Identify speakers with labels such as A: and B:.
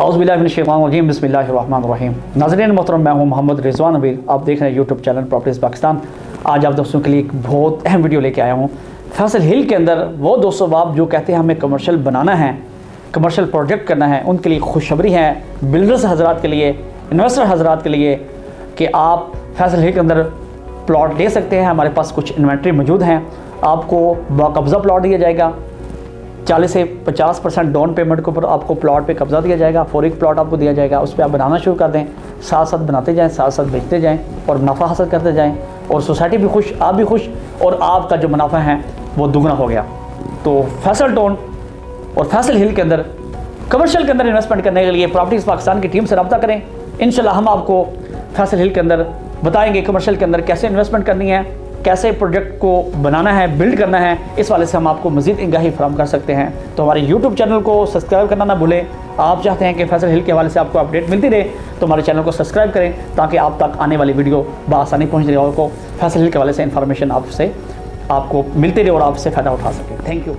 A: अज़बिल्लाशैवानरजीम बसमीम नाजरीन, मोहतरम, मैं हूँ मोहम्मद रिजवान अबीर आप देख रहे हैं यूट्यूब चैनल प्रॉपर्टीज़ पाकिस्तान आज आप दोस्तों के लिए एक बहुत अहम वीडियो लेके आया हूँ। फैसल हिल के अंदर वो दोस्तों, आप जो कहते हैं, हमें कमर्शियल बनाना है कमर्शियल प्रोजेक्ट करना है, उनके लिए खुशखबरी है। बिल्डर्स हजरात के लिए इन्वेस्टर हजरात के लिए कि आप फैसल हिल के अंदर प्लॉट ले सकते हैं। हमारे पास कुछ इन्वेंट्री मौजूद हैं। आपको बाकब्ज़ा प्लॉट दिया जाएगा। 40 से 50 परसेंट डाउन पेमेंट के ऊपर आपको प्लॉट पे कब्जा दिया जाएगा। फोरिक प्लॉट आपको दिया जाएगा। उस पर आप बनाना शुरू कर दें। साथ साथ बनाते जाएँ साथ साथ बेचते जाएँ और मुनाफा हासिल करते जाएँ। और सोसाइटी भी खुश, आप भी खुश और आपका जो मुनाफा है, वो दुगना हो गया। तो फैसल टाउन और फैसल हिल के अंदर कमर्शियल के अंदर इन्वेस्टमेंट करने के लिए प्रॉपर्टीज़ पाकिस्तान की टीम से रब्ता करें। इन हम आपको फैसल हिल के अंदर बताएँगे कमर्शियल के अंदर कैसे इन्वेस्टमेंट करनी है। कैसे प्रोजेक्ट को बनाना है बिल्ड करना है, इस वाले से हम आपको मजीद इंगाही फ्राम कर सकते हैं। तो हमारे यूट्यूब चैनल को सब्सक्राइब करना ना भूलें। आप चाहते हैं कि फैसल हिल के हवाले से आपको अपडेट मिलती रहे तो हमारे चैनल को सब्सक्राइब करें, ताकि आप तक आने वाली वीडियो बसानी पहुँच रही हो फैसल हिल के हवाले से इन्फॉर्मेशन आपसे, आपको मिलती रहे और आपसे फ़ायदा उठा सकें। Thank you